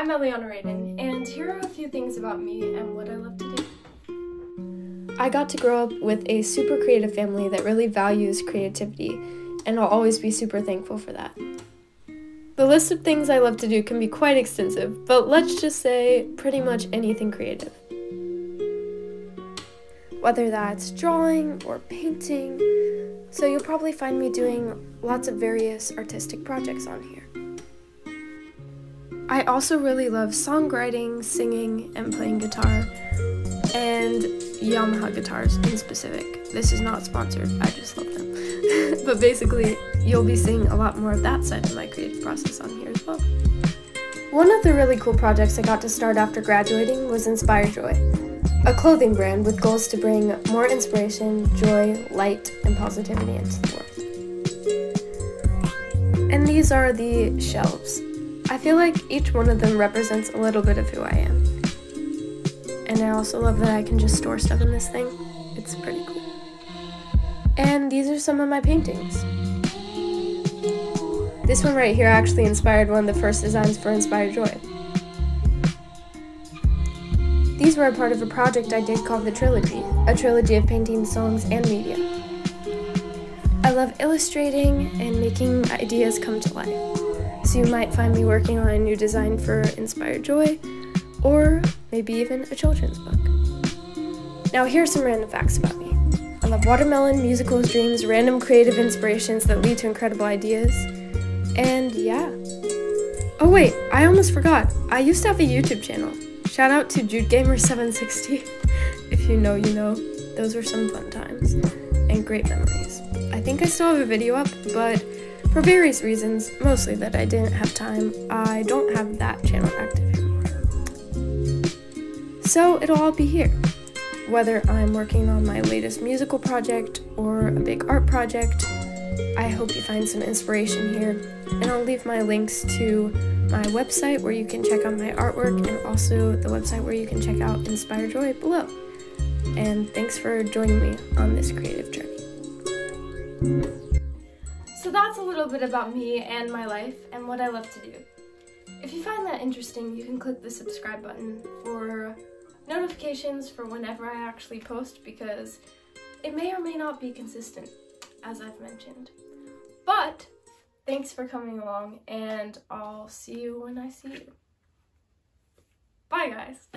I'm Elianna Radin, and here are a few things about me and what I love to do. I got to grow up with a super creative family that really values creativity, and I'll always be super thankful for that. The list of things I love to do can be quite extensive, but let's just say pretty much anything creative. Whether that's drawing or painting, so you'll probably find me doing lots of various artistic projects on here. I also really love songwriting, singing, and playing guitar, and Yamaha guitars in specific. This is not sponsored, I just love them. but basically, you'll be seeing a lot more of that side of my creative process on here as well. One of the really cool projects I got to start after graduating was Inspire Joy, a clothing brand with goals to bring more inspiration, joy, light, and positivity into the world. And these are the shelves. I feel like each one of them represents a little bit of who I am. And I also love that I can just store stuff in this thing. It's pretty cool. And these are some of my paintings. This one right here actually inspired one of the first designs for Inspire Joy. These were a part of a project I did called The Trilogy, a trilogy of paintings, songs, and media. I love illustrating and making ideas come to life. So you might find me working on a new design for Inspire Joy, or maybe even a children's book. Now, here are some random facts about me. I love watermelon, musicals, dreams, random creative inspirations that lead to incredible ideas, and yeah. Oh wait, I almost forgot. I used to have a YouTube channel. Shout out to JudeGamer760. if you know, you know. Those were some fun times and great memories. I think I still have a video up, but for various reasons, mostly that I didn't have time, I don't have that channel active anymore. So it'll all be here. Whether I'm working on my latest musical project or a big art project, I hope you find some inspiration here. And I'll leave my links to my website where you can check out my artwork and also the website where you can check out Inspire Joy below. And thanks for joining me on this creative journey. So that's a little bit about me and my life and what I love to do. If you find that interesting, you can click the subscribe button for notifications for whenever I actually post because it may or may not be consistent, as I've mentioned. But thanks for coming along and I'll see you when I see you. Bye guys!